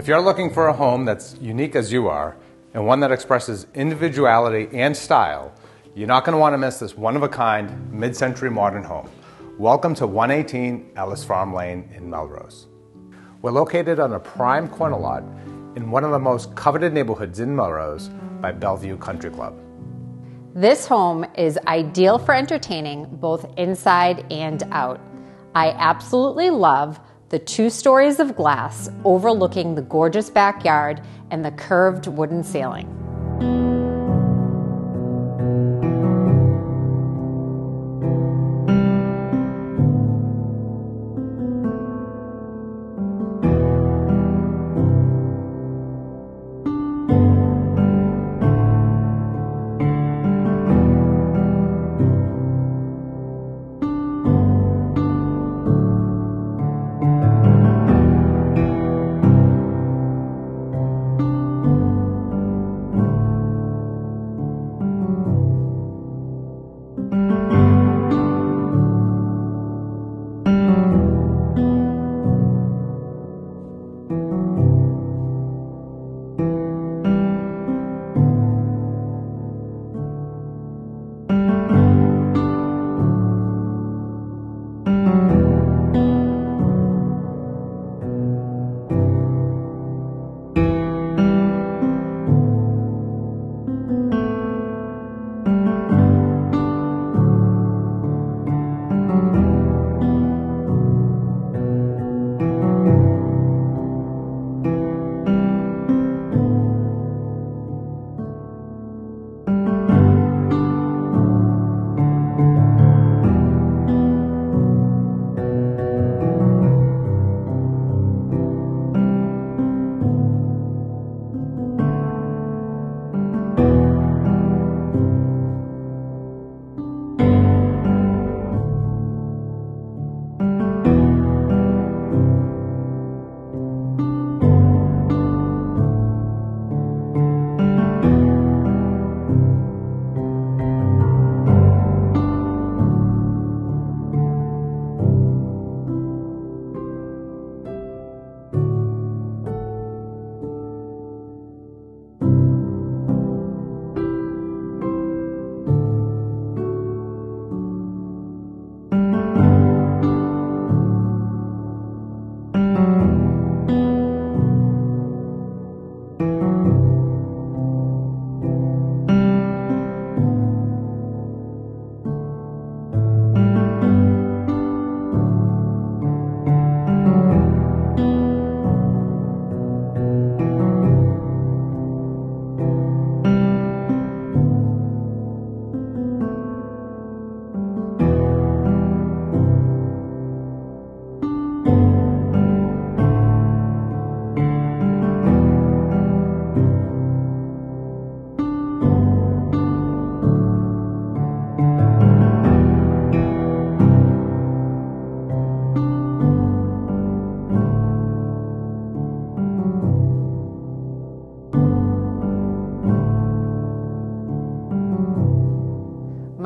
If you're looking for a home that's unique as you are and one that expresses individuality and style, you're not going to want to miss this one of a kind mid century modern home. Welcome to 118 Ellis Farm Lane in Melrose. We're located on a prime corner lot in one of the most coveted neighborhoods in Melrose by Bellevue Country Club. This home is ideal for entertaining both inside and out. I absolutely love the two stories of glass overlooking the gorgeous backyard and the curved wooden ceiling.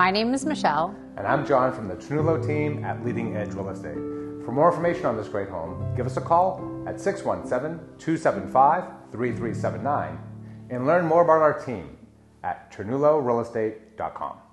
My name is Michelle. And I'm John from the Ternullo team at Leading Edge Real Estate. For more information on this great home, give us a call at 617 275 3379 and learn more about our team at ternullorealestate.com.